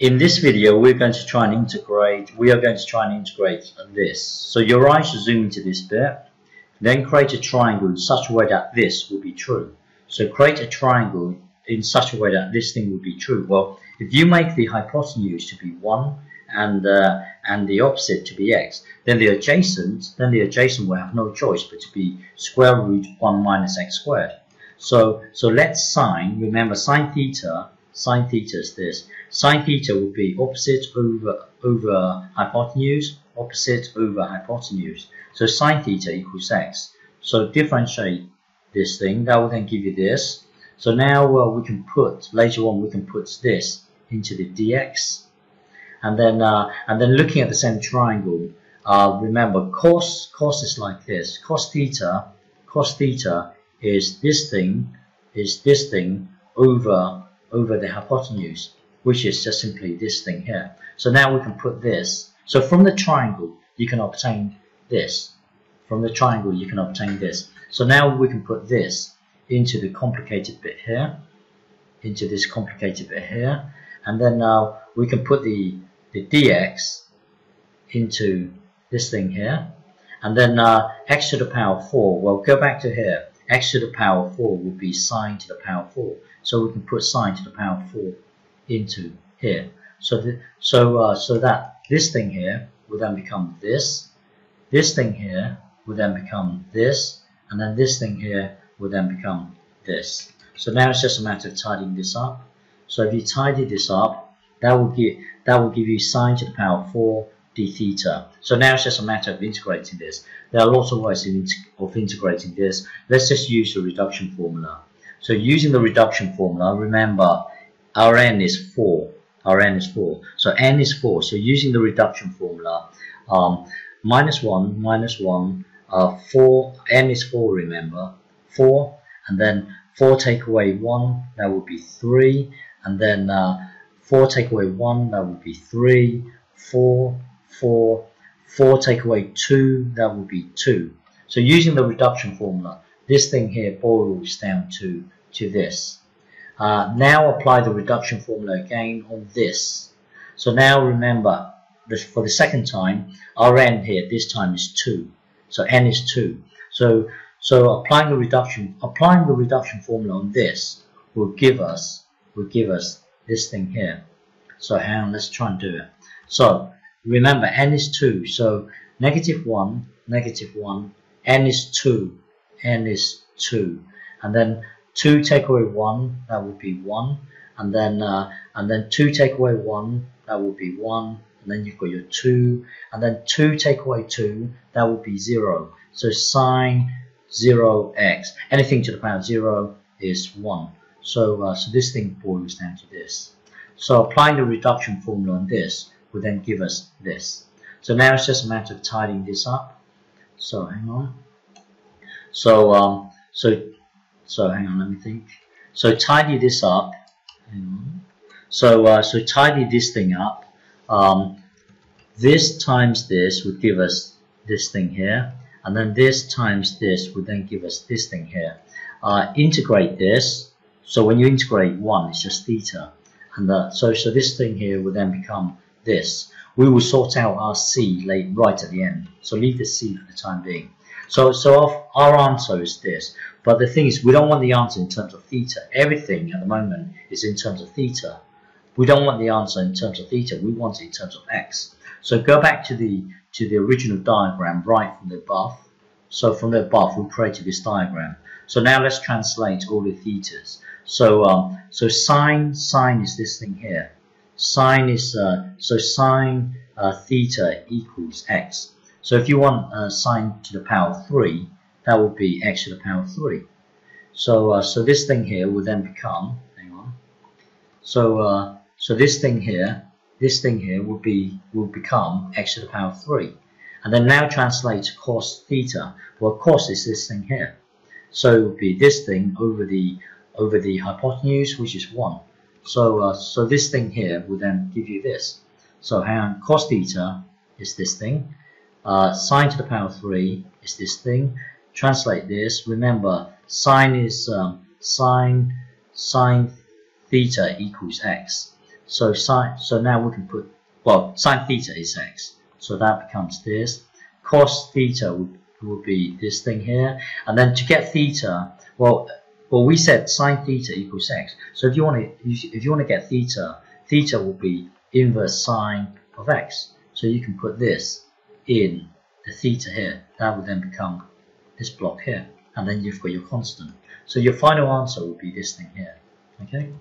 in this video, we're going to try and integrate, we are going to try and integrate this. So your eyes should zoom into this bit, then create a triangle in such a way that this will be true. So create a triangle in such a way that this thing will be true. Well, if you make the hypotenuse to be 1 and uh, and the opposite to be x, then the adjacent, then the adjacent will have no choice but to be square root 1 minus x squared. So so let's sine, remember sine theta, sine theta is this. Sine theta would be opposite over over hypotenuse, opposite over hypotenuse. So sine theta equals x. So differentiate this thing, that will then give you this. So now uh, we can put, later on we can put this into the dx. And then, uh, and then looking at the same triangle, uh, remember cos, cos is like this. Cos theta, cos theta is this thing, is this thing over, over the hypotenuse, which is just simply this thing here. So now we can put this. So from the triangle, you can obtain this. From the triangle, you can obtain this. So now we can put this into the complicated bit here, into this complicated bit here, and then now we can put the, the dx into this thing here, and then uh, x to the power 4, well go back to here, x to the power 4 would be sine to the power 4, so we can put sine to the power 4 into here. So, the, so, uh, so that this thing here will then become this, this thing here will then become this, and then this thing here will then become this. So now it's just a matter of tidying this up. So if you tidy this up, that will give that will give you sine to the power 4 d theta. So now it's just a matter of integrating this. There are lots of ways of integrating this. Let's just use the reduction formula. So using the reduction formula, remember Rn is 4. Rn is 4. So n is 4. So using the reduction formula, um, minus 1, minus 1, uh, 4, n is 4 remember, 4, and then 4 take away 1, that would be 3, and then uh, 4 take away 1, that would be 3, 4, 4, 4 take away 2, that would be 2. So using the reduction formula, this thing here boils down to, to this. Uh, now apply the reduction formula again on this. So now remember, this, for the second time, our n here, this time is 2. So n is 2. So, so applying the reduction applying the reduction formula on this will give us will give us this thing here. So hang on, let's try and do it. So remember n is 2. So negative 1, negative 1, n is 2, n is 2. And then 2 take away 1, that would be 1. And then uh, and then 2 take away 1, that would be 1 and then you've got your 2, and then 2 take away 2, that would be 0. So sine 0x, anything to the power 0 is 1. So, uh, so this thing boils down to this. So applying the reduction formula on this will then give us this. So now it's just a matter of tidying this up. So hang on. So um, so so hang on, let me think. So tidy this up. So uh, so tidy this thing up. Um, this times this would give us this thing here and then this times this would then give us this thing here. Uh, integrate this. So when you integrate 1 it's just theta. And the, so, so this thing here will then become this. We will sort out our c late, right at the end. So leave the c for the time being so so our, answer is this but the thing is we don't want the answer in terms of theta everything at the moment is in terms of theta we don't want the answer in terms of theta, we want it in terms of x. So go back to the to the original diagram right from the above. So from the above we created this diagram. So now let's translate all the thetas. So um, so sine sine is this thing here. Sine is uh, so sine uh, theta equals x. So if you want uh, sine to the power three, that would be x to the power three. So uh, so this thing here would then become hang on. So uh, so this thing here, this thing here will be will become x to the power 3. And then now translate cos theta. Well, cos is this thing here. So it would be this thing over the over the hypotenuse, which is 1. So uh, so this thing here would then give you this. So hang on, cos theta is this thing. Uh, sine to the power 3 is this thing. Translate this. Remember, sine is um, sine sine theta equals x. So sine, so now we can put, well, sine theta is x. So that becomes this. Cos theta would, be this thing here. And then to get theta, well, well, we said sine theta equals x. So if you want to, if you want to get theta, theta will be inverse sine of x. So you can put this in the theta here. That would then become this block here. And then you've got your constant. So your final answer will be this thing here. Okay?